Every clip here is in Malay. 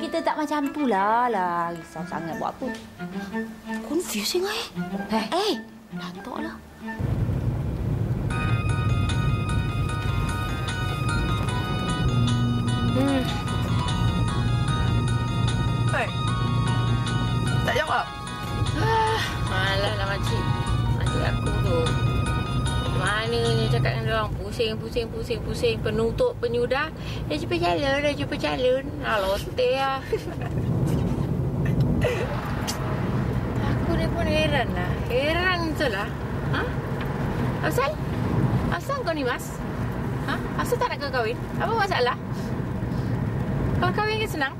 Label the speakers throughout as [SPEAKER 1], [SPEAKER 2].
[SPEAKER 1] Kita tak macam tu lah. lah. Risau sangat buat apa.
[SPEAKER 2] Confusing eh.
[SPEAKER 1] Eh, eh. Lantuk lah.
[SPEAKER 2] Hmm.
[SPEAKER 3] Hai. Tak jawab.
[SPEAKER 2] Ah, malah lah makcik. Makcik aku tu. Ni cakap dengan orang pusing, pusing, pusing, pusing. Penutup, penyudah. Dah jumpa calon, dah jumpa calon. Ah, lote lah. aku ni pun heran lah. Heran tu lah. Ha? Asal? Asal kau ni, Mas? Ha? Asal tak nak kau kahwin? Apa masalah? Kalau kahwin kan senang.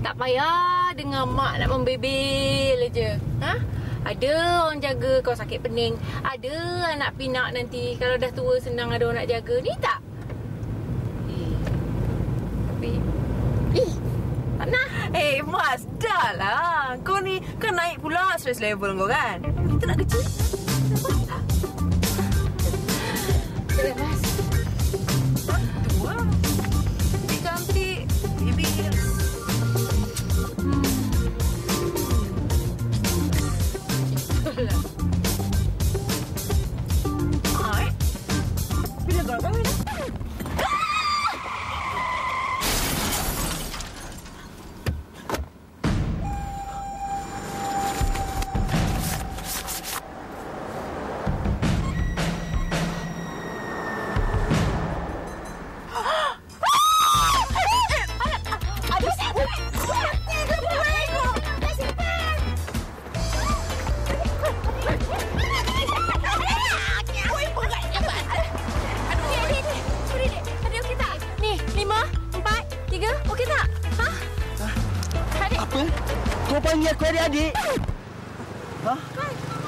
[SPEAKER 2] Tak payah dengan mak nak membebel je. Ha? Ada orang jaga kau sakit pening. Ada anak pinak nanti. Kalau dah tua senang ada orang nak jaga. Ni tak? Eh. Tapi... Eh. Tak nak.
[SPEAKER 3] Eh, Mas, dah lah. Kau ni kan naik pula stress level kau kan? Kita nak kecil.
[SPEAKER 2] Sudah, Mas.
[SPEAKER 3] Kau
[SPEAKER 4] panggil aku adik-adik? Ha?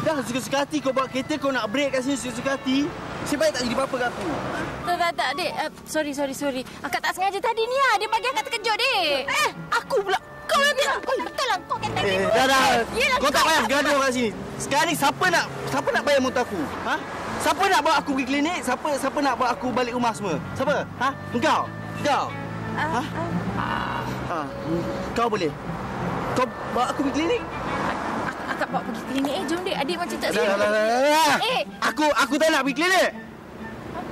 [SPEAKER 4] Dah suka-suka hati kau bawa kereta kau nak break kat sini suka-suka hati. Nasib baik tak jadi apa-apa kat aku.
[SPEAKER 2] tak, tak, tak, adik. Uh, sorry, sorry, sorry. Akak tak sengaja tadi ni lah. Dia bagi akak terkejut, dik. Eh,
[SPEAKER 3] Aku pula. Kau yang bilang.
[SPEAKER 2] betul lah. Kau kata
[SPEAKER 4] Eh, dah dah.
[SPEAKER 2] Yelah,
[SPEAKER 4] Kau tak payah bergaduh kat sini. Sekarang ni siapa nak siapa nak bayar motor aku? Ha? Siapa nak bawa aku pergi klinik? Siapa siapa nak bawa aku balik rumah semua? Siapa? Ha? Engkau? Kau? Ha? Ha. Kau boleh. Kau bawa aku pergi klinik?
[SPEAKER 2] Akak bawa pergi klinik. Eh, jom, dik. Adik macam tak
[SPEAKER 4] Dah, dah,
[SPEAKER 2] sedar.
[SPEAKER 4] dah, dah, dah.
[SPEAKER 2] Eh.
[SPEAKER 4] Aku aku tak nak pergi klinik.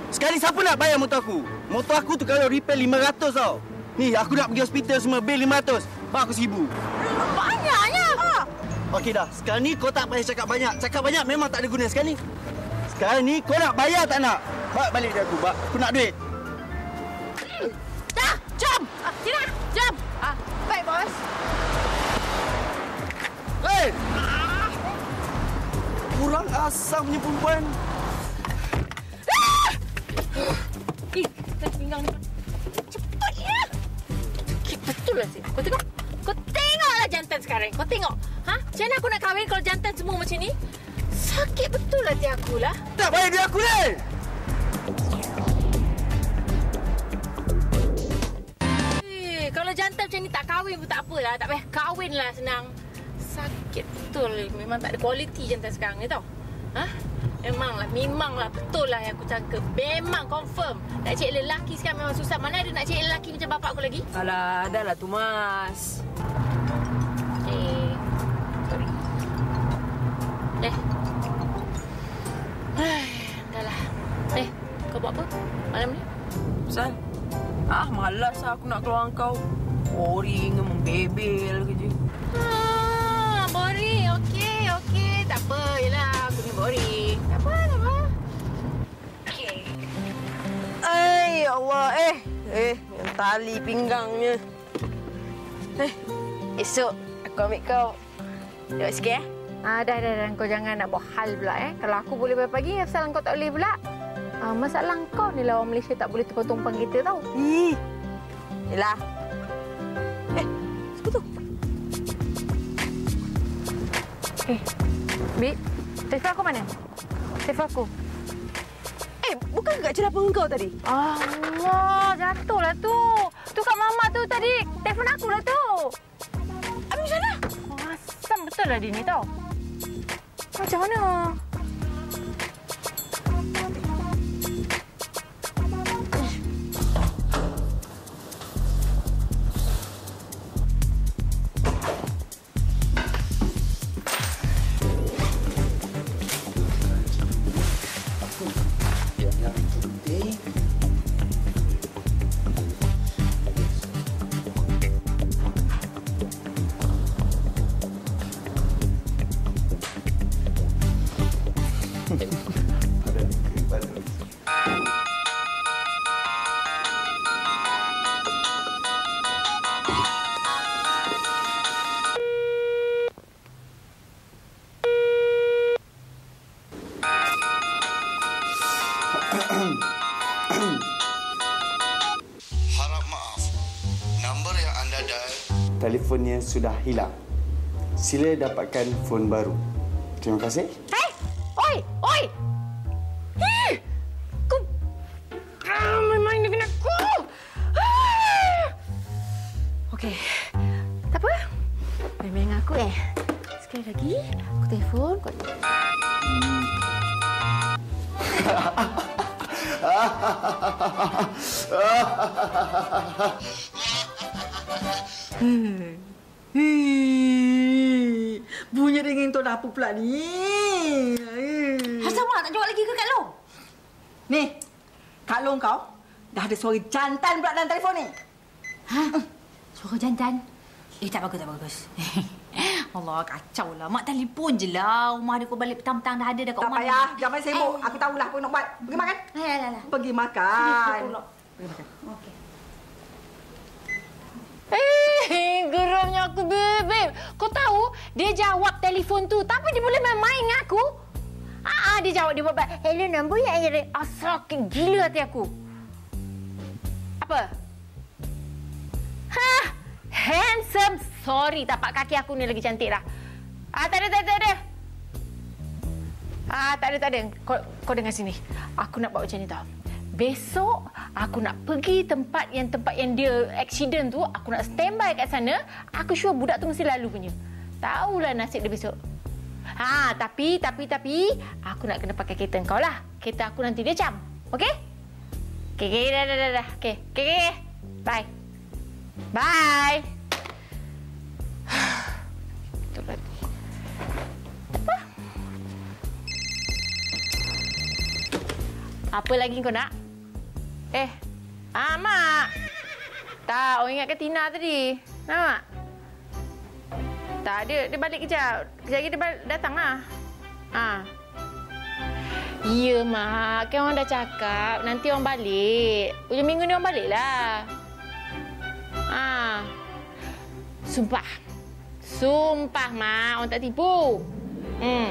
[SPEAKER 4] Sekali siapa nak bayar motor aku? Motor aku tu kalau repair 500 tau. Ni aku nak pergi hospital semua bil 500. Bang aku 1000.
[SPEAKER 2] Banyaknya.
[SPEAKER 4] Okey dah. Sekarang ni kau tak payah cakap banyak. Cakap banyak memang tak ada guna sekarang ni. Sekarang ni kau nak bayar tak nak? Bak balik dia aku. Bak aku nak duit.
[SPEAKER 2] Dah, jom. Ah,
[SPEAKER 4] Hei! Kurang asam punya perempuan.
[SPEAKER 2] Eh, kan pinggang ni. Cepatnya. Sakit betul lah. Kau tengok. Kau tengoklah jantan sekarang. Kau tengok. Ha? Macam mana aku nak kahwin kalau jantan semua macam ni? Sakit betul hati aku lah.
[SPEAKER 4] Tak bayar duit aku ni.
[SPEAKER 2] Eh, kalau jantan macam ni tak kahwin pun tak apalah. Tak payah kahwin lah senang. Sakit betul. Memang tak ada kualiti jantan sekarang ni tau. Ha? Memanglah, memanglah betul lah yang aku cakap. Memang confirm. Nak cari lelaki sekarang memang susah. Mana ada nak cari lelaki macam bapak aku lagi?
[SPEAKER 3] Alah, dah lah tu, Mas.
[SPEAKER 2] Eh, sorry. Eh. Dah lah. Eh, kau buat apa malam ni?
[SPEAKER 3] Sal. Ah, malas lah aku nak keluar kau. Boring, membebel kerja. Eh, yang tali pinggangnya. Eh, esok aku ambil kau. Tengok sikit eh.
[SPEAKER 2] Ah, dah, dah, dah. Kau jangan nak buat hal pula eh. Kalau aku boleh bayar pagi, asal kau tak boleh pula. Ah, masalah kau ni lah orang Malaysia tak boleh tukar tumpang kita tau.
[SPEAKER 3] Ih. Yelah. Eh, siapa tu?
[SPEAKER 2] Eh, Bib, telefon aku mana? Telefon aku.
[SPEAKER 3] Kat celapa kau tadi?
[SPEAKER 2] Allah, jatuhlah tu. Tu kat mama tu tadi. Telefon aku lah tu.
[SPEAKER 3] Habis macam mana?
[SPEAKER 2] Oh, asam betul lah dia ni tau. Macam mana?
[SPEAKER 5] Telefonnya sudah hilang. Sila dapatkan phone baru. Terima kasih.
[SPEAKER 2] Hei! Oi! Oi! Hei! Kau... Ah, main-main dengan aku! Ah! Okey. Tak apa. Main-main dengan aku eh. Sekali lagi, aku telefon. Kau...
[SPEAKER 6] Hei, bunyi ringing tu dah apa pula ni? Hei.
[SPEAKER 1] Asal mak tak jawab lagi ke Kak Long?
[SPEAKER 6] Ni, Kak Long kau dah ada suara jantan pula dalam telefon ni.
[SPEAKER 1] Ha? Suara jantan? Eh, tak bagus, tak bagus. Allah, kacau lah. Mak telefon je lah. Rumah dia kau balik petang-petang dah ada dah kat
[SPEAKER 6] Tak
[SPEAKER 1] rumah.
[SPEAKER 6] payah, jangan
[SPEAKER 1] Eh.
[SPEAKER 6] sibuk. Aku tahulah apa nak buat. Pergi makan.
[SPEAKER 1] Lah, lah, lah.
[SPEAKER 6] Pergi
[SPEAKER 1] Sini,
[SPEAKER 6] makan.
[SPEAKER 1] tolong. Okey.
[SPEAKER 2] Eh, geramnya aku, babe. Kau tahu, dia jawab telefon tu. Tapi dia boleh main-main dengan aku. Ah, ah, dia jawab, dia buat. Hello, nombor ya, ya. Asal gila hati aku. Apa? Hah? Handsome. Sorry, tapak kaki aku ni lagi cantik dah. Ah, tak ada, tak ada, tak ada. Ah, tak ada, tak ada. Kau, kau dengar sini. Aku nak buat macam ni tau. Besok aku nak pergi tempat yang tempat yang dia accident tu, aku nak standby kat sana. Aku sure budak tu mesti lalu punya. Tahulah nasib dia besok. Ha, tapi tapi tapi aku nak kena pakai kereta kau lah. Kereta aku nanti dia jam. Okey? Okey, okey, dah, dah, dah, dah. Okey, okey, okey. Bye. Bye. Apa lagi kau nak? Eh, ah, Mak. Tak, orang ingatkan Tina tadi. Nak? Tak, dia, dia balik kejap. Kejap lagi dia datang lah. Ah. Ya, Mak. Kan orang dah cakap. Nanti orang balik. Hujung minggu ni orang balik lah. Ah. Sumpah. Sumpah, Mak. Orang tak tipu. Hmm.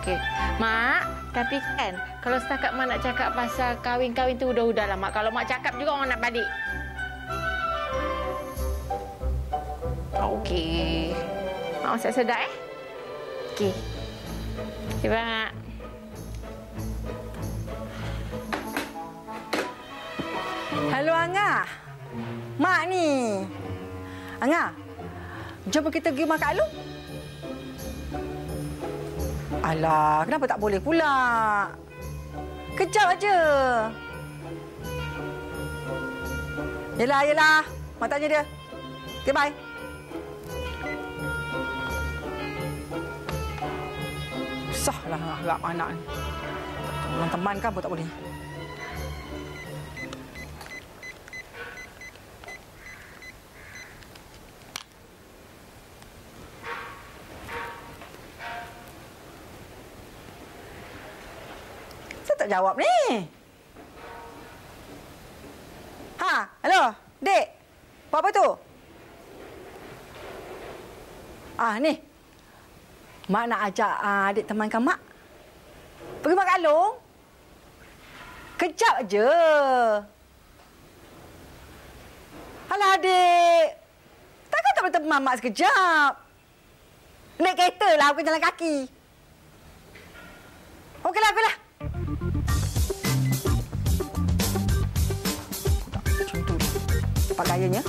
[SPEAKER 2] Okey. Mak, tapi kan kalau setakat Mak nak cakap pasal kahwin-kahwin tu udah-udah lah, Mak. Kalau Mak cakap juga orang nak balik. Okey. Mak masak sedap eh? Okey. Okey, Mak.
[SPEAKER 6] Hello, Angah. Mak ni. Angah, jom kita pergi makan Alung. Alah, kenapa tak boleh pula? Kejap aja. Yelah, yelah. Mak tanya dia. Okay, bye. Susahlah harap anak ni. Tolong teman kan pun tak boleh. Tak jawab ni. Ha, hello, Dek. Buat apa tu? Ah, ni. Mak nak ajak uh, adik temankan Mak. Pergi makan Long. Kejap je. Alah, adik. Takkan tak boleh teman Mak sekejap? Naik kereta lah, bukan jalan kaki. Okeylah, okeylah. Nampak gayanya?